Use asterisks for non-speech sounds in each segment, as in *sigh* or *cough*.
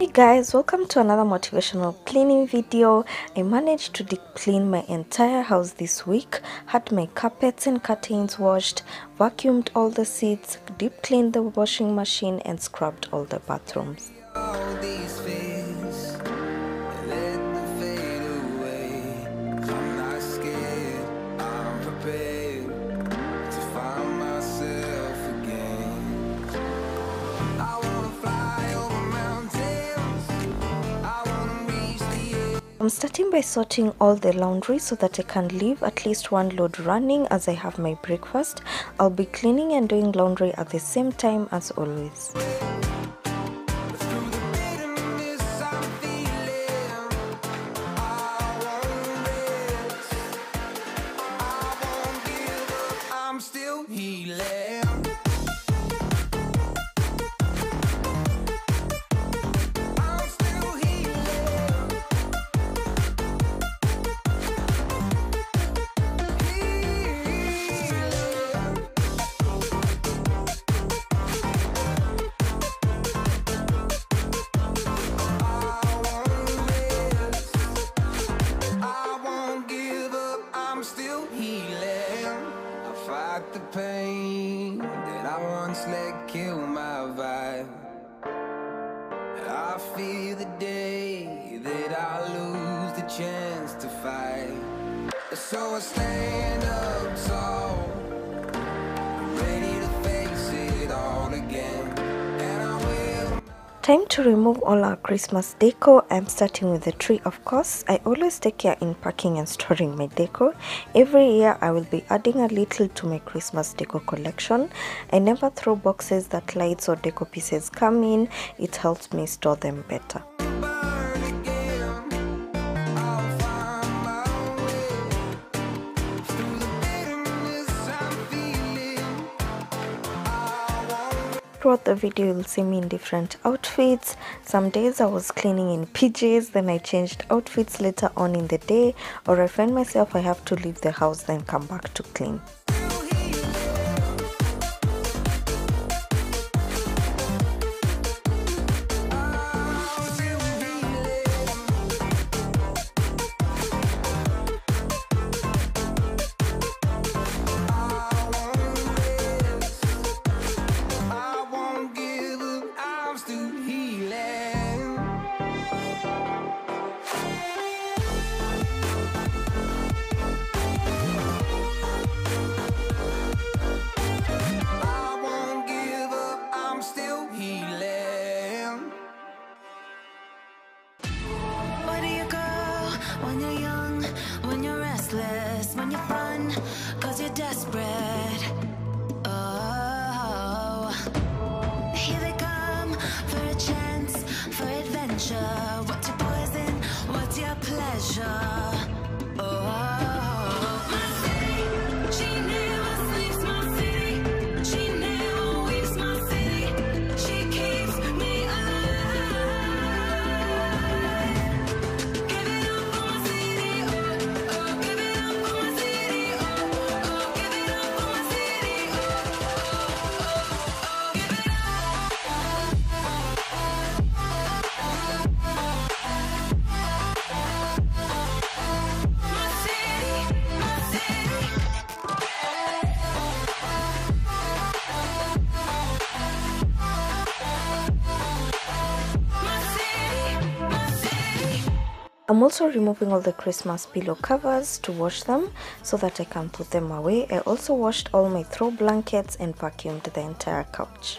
Hey guys, welcome to another motivational cleaning video. I managed to deep clean my entire house this week, had my carpets and curtains washed, vacuumed all the seats, deep cleaned the washing machine and scrubbed all the bathrooms. all Starting by sorting all the laundry so that I can leave at least one load running as I have my breakfast. I'll be cleaning and doing laundry at the same time as always. through the to remove all our Christmas decor. I'm starting with the tree, of course. I always take care in packing and storing my decor. Every year, I will be adding a little to my Christmas decor collection. I never throw boxes that lights or decor pieces come in, it helps me store them better. Throughout the video, you'll see me in different outfits. Some days I was cleaning in PJs, then I changed outfits later on in the day, or I find myself I have to leave the house then come back to clean. I'm also removing all the Christmas pillow covers to wash them so that I can put them away. I also washed all my throw blankets and vacuumed the entire couch.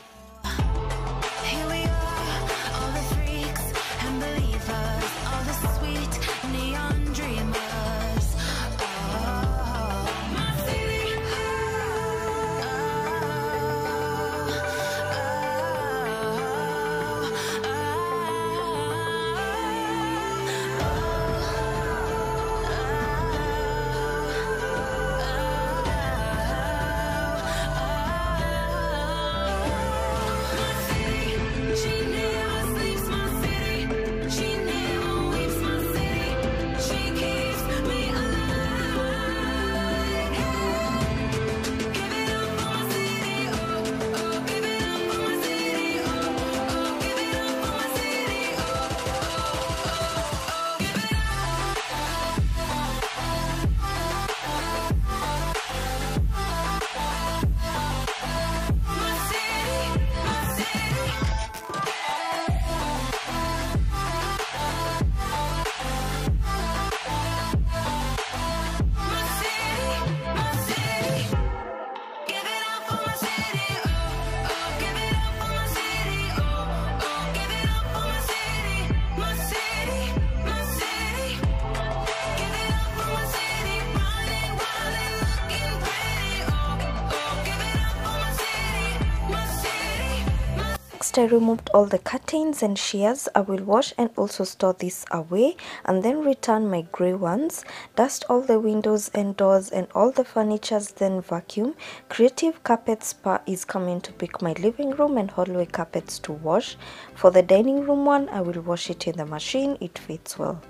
Next, I removed all the curtains and shears. I will wash and also store this away and then return my grey ones. Dust all the windows and doors and all the furnitures, then vacuum. Creative Carpet Spa is coming to pick my living room and hallway carpets to wash. For the dining room one, I will wash it in the machine. It fits well.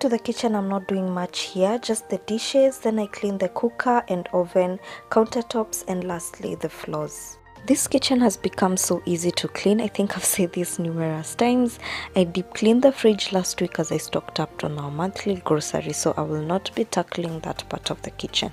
To the kitchen i'm not doing much here just the dishes then i clean the cooker and oven countertops and lastly the floors this kitchen has become so easy to clean. I think I've said this numerous times. I deep cleaned the fridge last week as I stocked up on our monthly grocery, so I will not be tackling that part of the kitchen.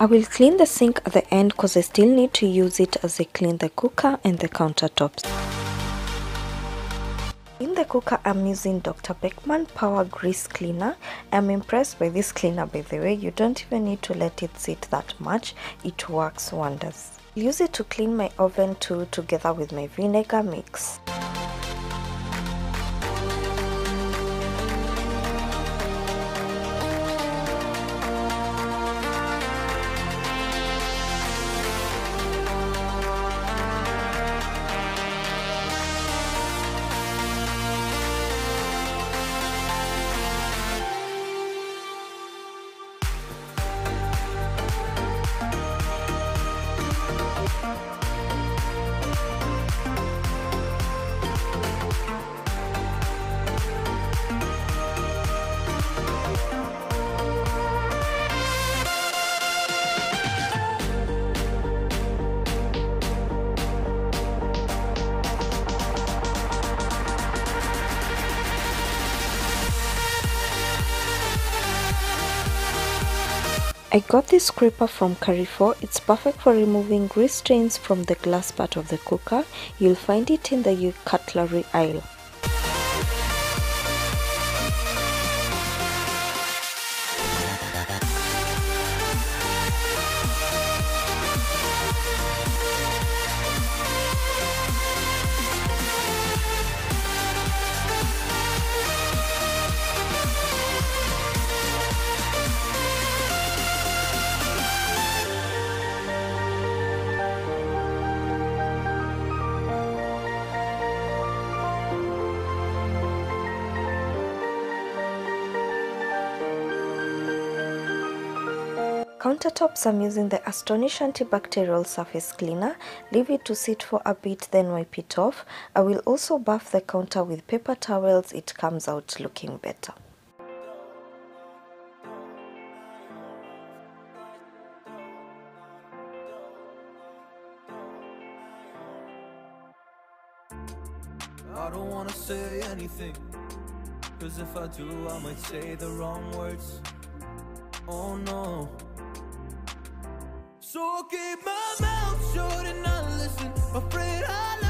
I will clean the sink at the end because I still need to use it as I clean the cooker and the countertops. In the cooker, I'm using Dr. Beckman Power Grease Cleaner. I'm impressed by this cleaner by the way. You don't even need to let it sit that much. It works wonders. Use it to clean my oven too together with my vinegar mix. This scraper from Carrefour. It's perfect for removing grease stains from the glass part of the cooker. You'll find it in the cutlery aisle. I'm using the Astonish antibacterial surface cleaner. Leave it to sit for a bit then wipe it off. I will also buff the counter with paper towels. It comes out looking better. I don't wanna say anything. Cause if I do, I might say the wrong words. Oh no. So keep my mouth shut and not listen. Afraid I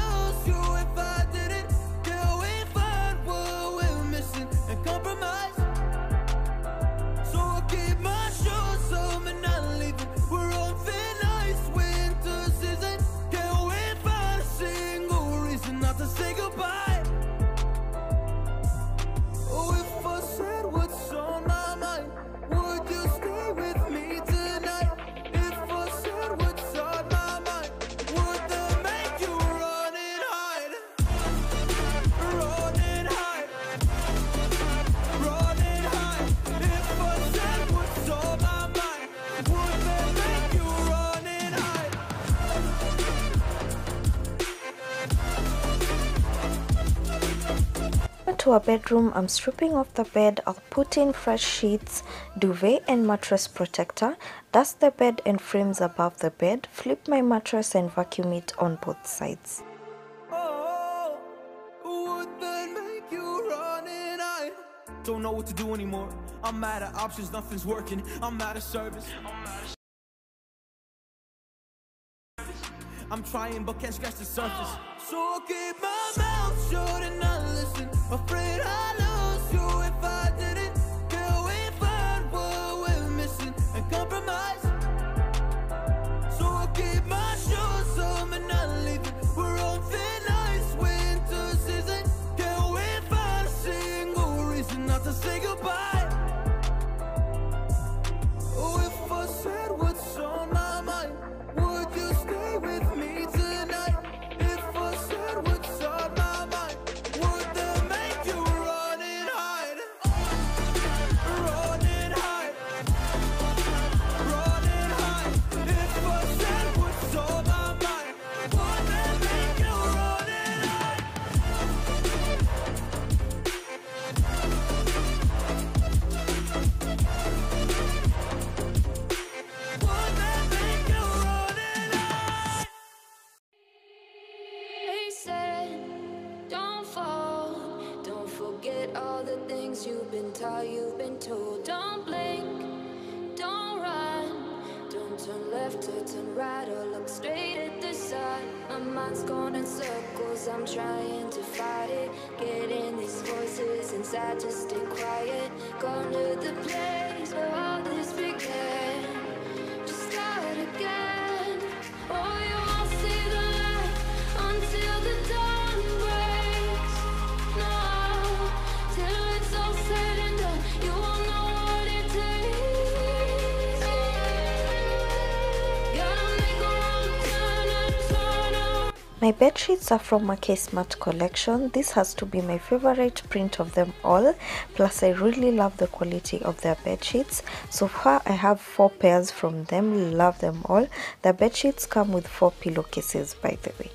A bedroom, I'm stripping off the bed. I'll put in fresh sheets, duvet, and mattress protector. Dust the bed and frames above the bed. Flip my mattress and vacuum it on both sides. Oh? Don't know what to do anymore. I'm out of options, nothing's working. I'm out of service. I'm trying but can't scratch the surface. So I'll keep my mouth shut and not listen. Afraid I lose you if I didn't. mind's going in circles, I'm trying to fight it. Getting these voices inside to stay quiet. Gone to the place where all this began. My bed sheets are from McKay Smart collection. This has to be my favorite print of them all. Plus I really love the quality of their bed sheets. So far I have four pairs from them. Love them all. The bedsheets come with four pillowcases by the way.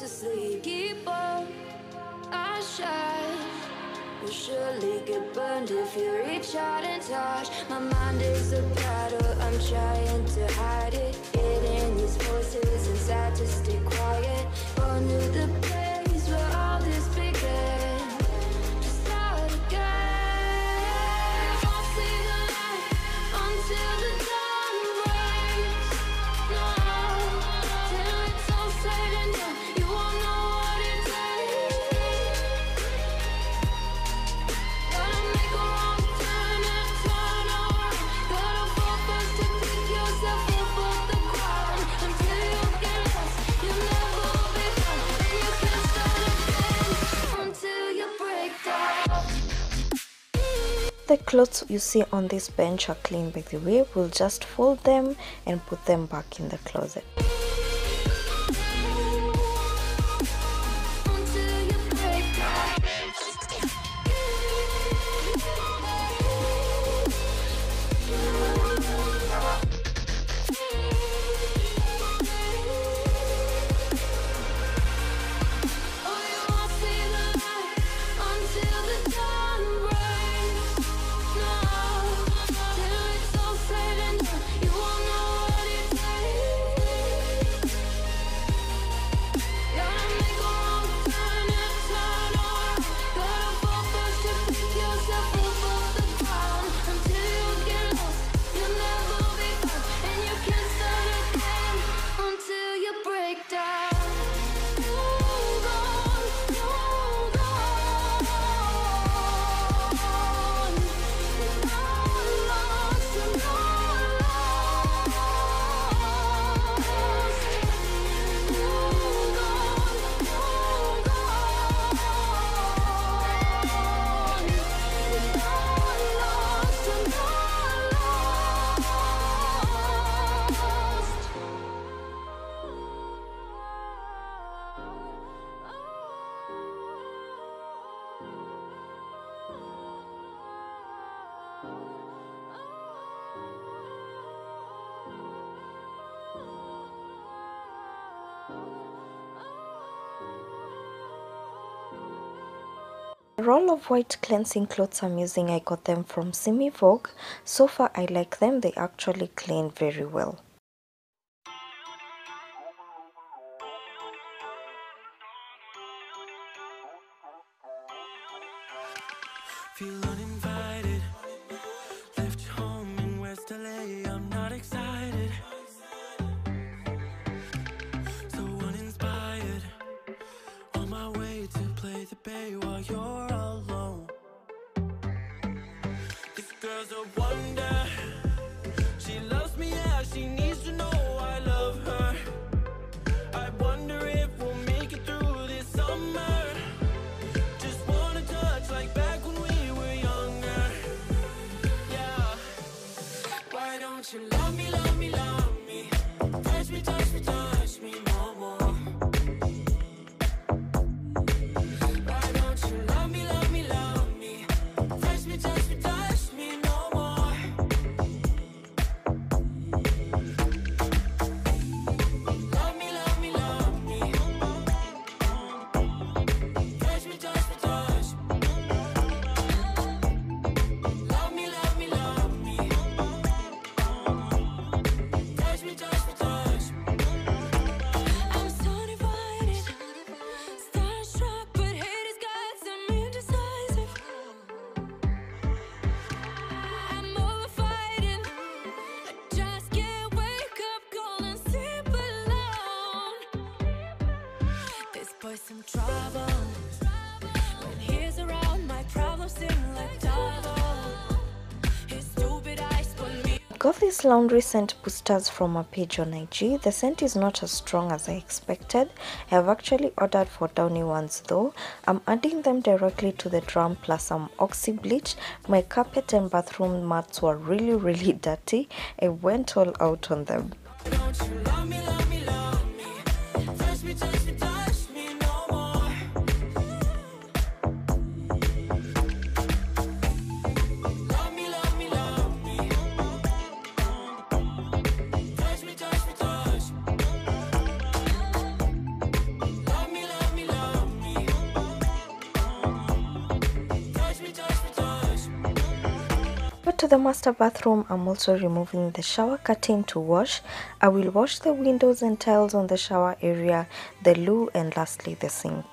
to sleep. Keep up. I shine. Will surely get burned if you reach out and touch. My mind is a battle, I'm trying to hide it. Hidden these voices inside to stay quiet. Under the the clothes you see on this bench are clean by the way, we'll just fold them and put them back in the closet. roll of white cleansing clothes i'm using i got them from simi vogue. So far i like them. They actually clean very well. Laundry scent boosters from a page on IG. The scent is not as strong as I expected. I have actually ordered for downy ones though. I'm adding them directly to the drum plus some oxy bleach. My carpet and bathroom mats were really really *laughs* dirty. I went all out on them. To the master bathroom, I'm also removing the shower curtain to wash. I will wash the windows and tiles on the shower area, the loo, and lastly the sink.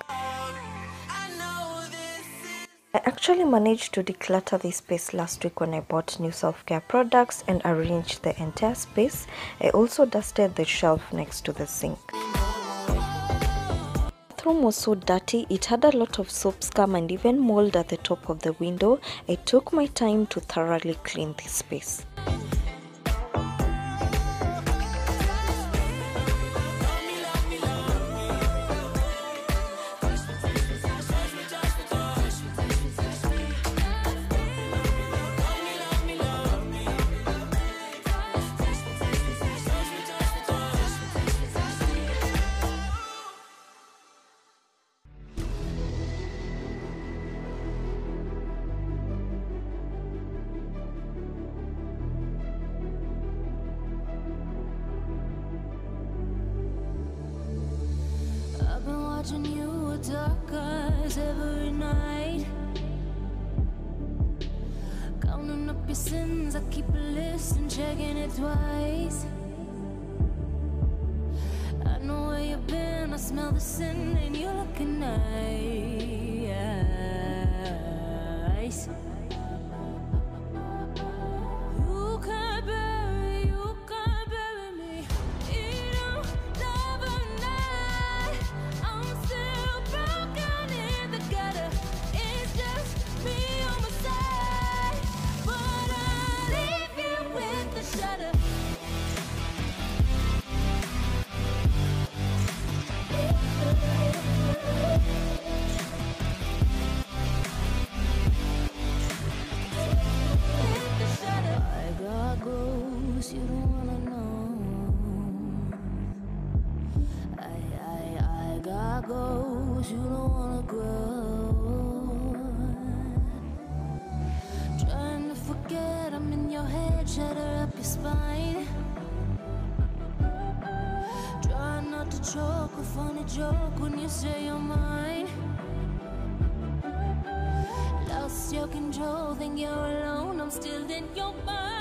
I actually managed to declutter this space last week when I bought new self care products and arranged the entire space. I also dusted the shelf next to the sink. Bathroom was so dirty it had a lot of soap scum and even mold at the top of the window. I took my time to thoroughly clean this space watching you dark eyes every night. Counting up your sins, I keep a list and checking it twice. I know where you've been, I smell the sin, and you're looking nice. Shatter up your spine. Try not to choke a funny joke when you say you're mine. Lost your control, think you're alone. I'm still in your mind.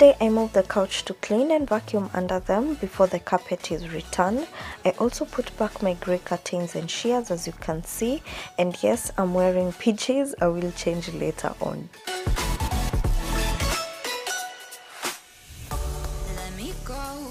Day, I move the couch to clean and vacuum under them before the carpet is returned. I also put back my grey curtains and shears as you can see. And yes, I'm wearing PJs. I will change later on. Let me go,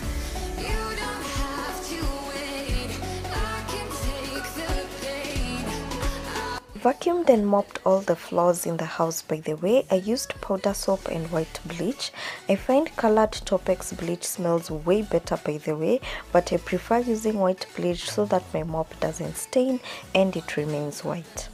Vacuumed and mopped all the floors in the house by the way. I used powder soap and white bleach. I find colored Topex bleach smells way better by the way, but I prefer using white bleach so that my mop doesn't stain and it remains white.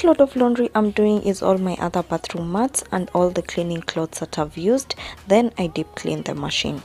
Last load of laundry I'm doing is all my other bathroom mats and all the cleaning clothes that I've used. Then I deep clean the machine.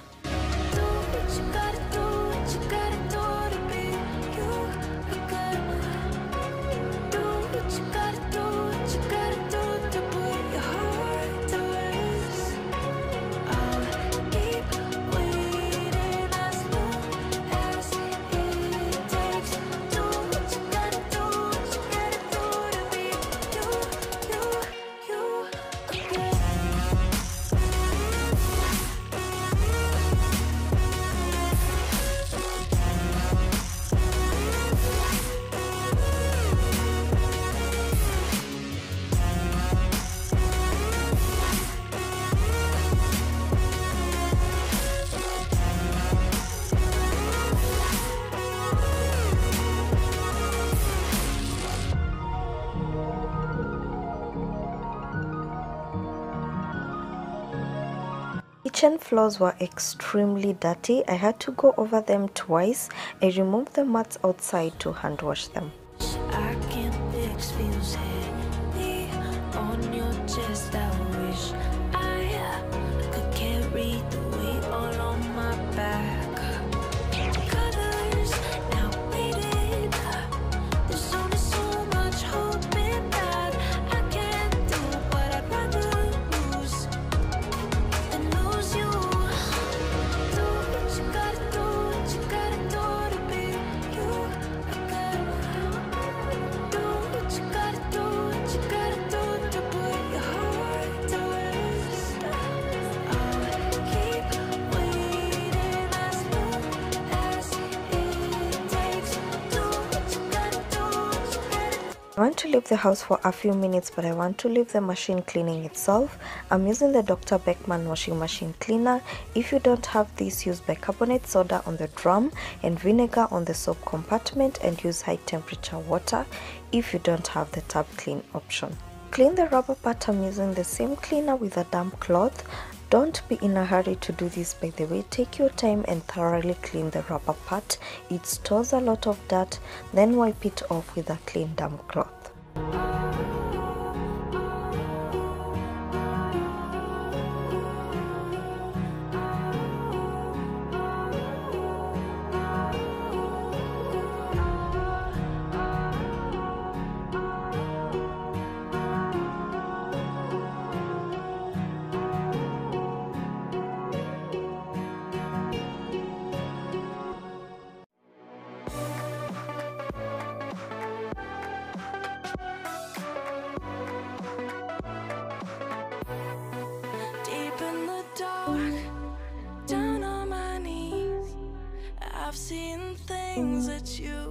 Kitchen floors were extremely dirty. I had to go over them twice. I removed the mats outside to hand wash them. Want to leave the house for a few minutes but I want to leave the machine cleaning itself, I'm using the Dr. Beckmann washing machine cleaner. If you don't have this, use bicarbonate soda on the drum and vinegar on the soap compartment and use high temperature water if you don't have the tub clean option. Clean the rubber part I'm using the same cleaner with a damp cloth. Don't be in a hurry to do this by the way. Take your time and thoroughly clean the rubber part. It stores a lot of dirt, then wipe it off with a clean damp cloth. Things that you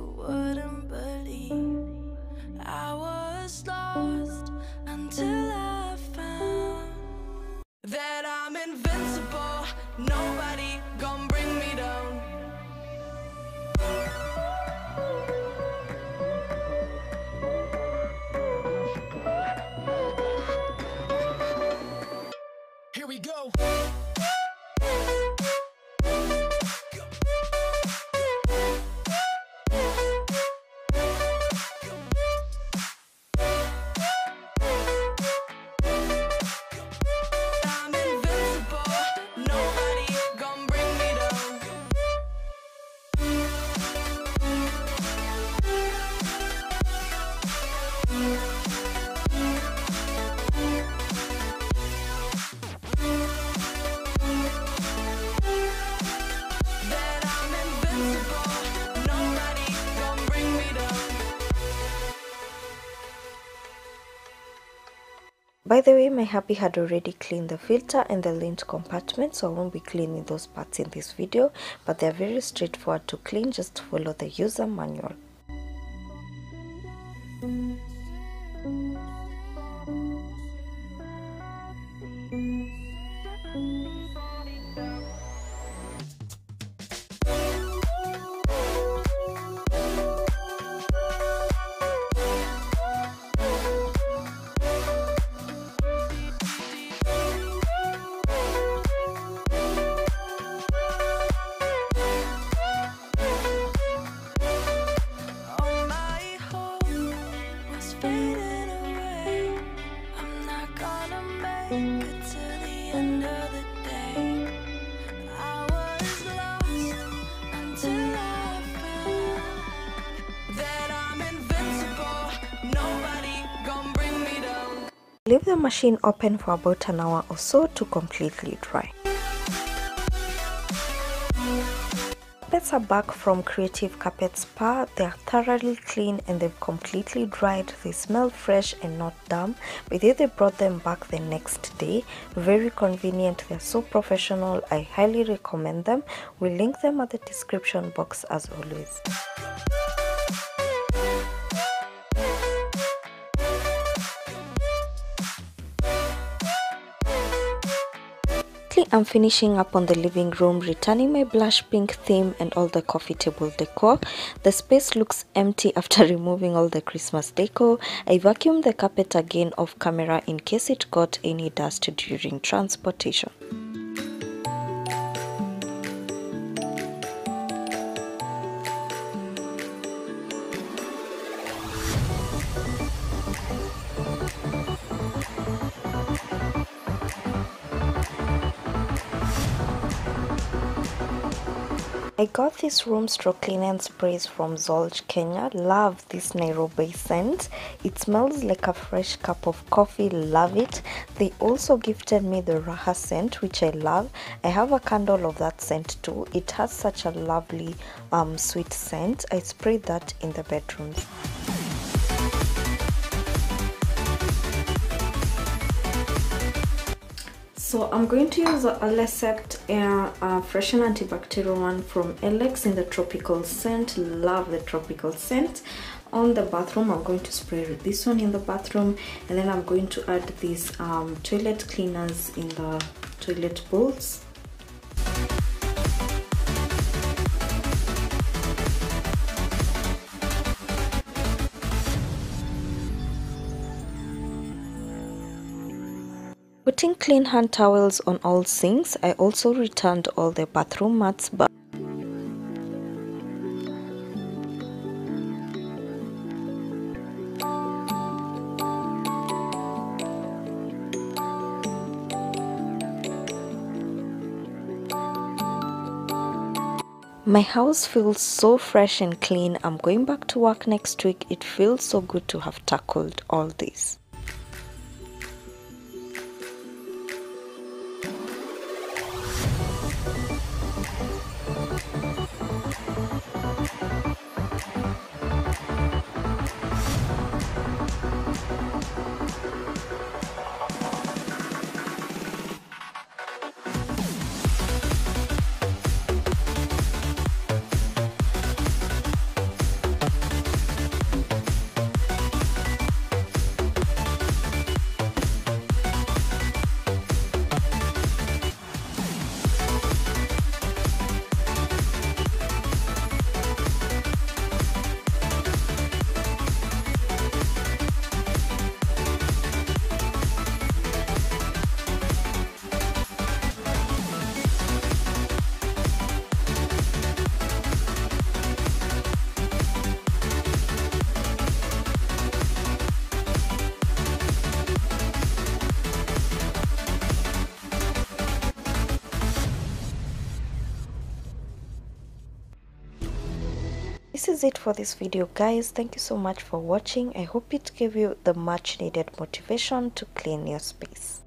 the way, my hubby had already cleaned the filter and the lint compartment, so I won't be cleaning those parts in this video, but they're very straightforward to clean, just follow the user manual. The machine open for about an hour or so to completely dry. Carpets are back from Creative Carpet Spa. They are thoroughly clean and they've completely dried. They smell fresh and not damp. But they brought them back the next day. Very convenient. They're so professional. I highly recommend them. We'll link them at the description box as always. I'm finishing up on the living room, returning my blush pink theme and all the coffee table decor. The space looks empty *laughs* after removing all the Christmas decor. I vacuumed the carpet again off camera in case it got any dust during transportation. I got this room stroke cleaning sprays from Zolch, Kenya. Love this Nairobi scent. It smells like a fresh cup of coffee. Love it. They also gifted me the Raha scent, which I love. I have a candle of that scent too. It has such a lovely um, sweet scent. I sprayed that in the bedrooms. So I'm going to use Elesept Air uh, Freshen Antibacterial one from Alex in the tropical scent. Love the tropical scent. on the bathroom i'm going to spray this one in the bathroom and then i'm going to add these um, toilet cleaners in the toilet bowls Putting clean hand towels on all sinks, I also returned all the bathroom mats back. My house feels so fresh and clean. I'm going back to work next week. It feels so good to have tackled all this. For this video guys. Thank you so much for watching. I hope it gave you the much needed motivation to clean your space